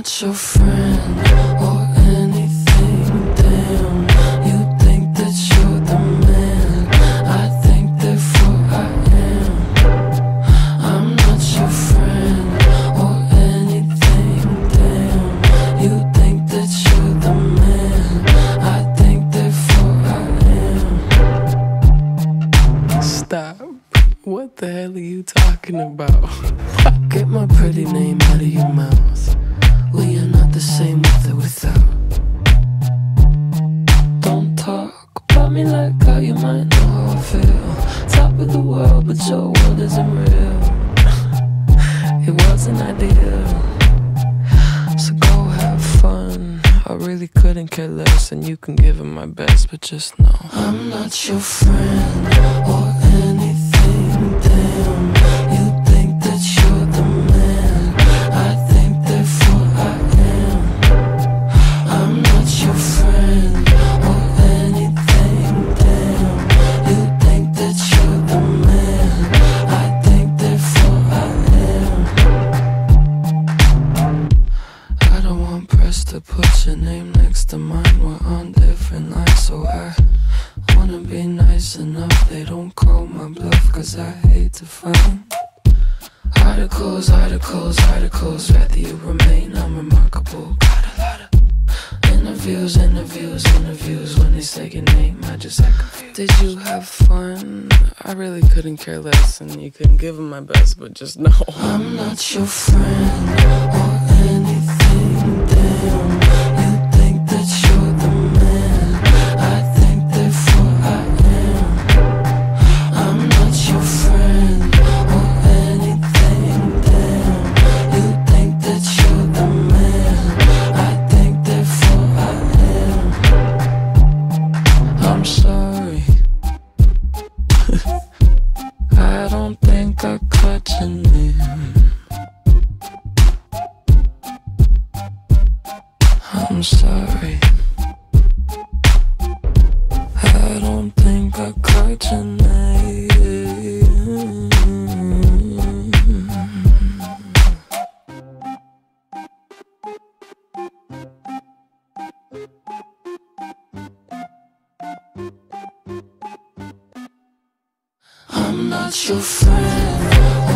not your friend or anything. Damn, you think that you're the man. I think therefore I am. I'm not your friend or anything. Damn, you think that you're the man. I think therefore I am. Stop. What the hell are you talking about? Get my pretty name out of your mouth. Me like how you might know how I feel. Top of the world, but your world isn't real. it wasn't ideal. So go have fun. I really couldn't care less, and you can give it my best, but just know I'm not your friend put your name next to mine. We're on different lines, so I wanna be nice enough. They don't call my bluff, cause I hate to find articles, articles, articles. Rather you remain unremarkable. Got a lot of interviews, interviews, interviews. When they say your name, I just act confused. Did you have fun? I really couldn't care less, and you couldn't give them my best, but just know I'm not your friend or anything. Damn, I'm sorry. I don't think I caught your not your friend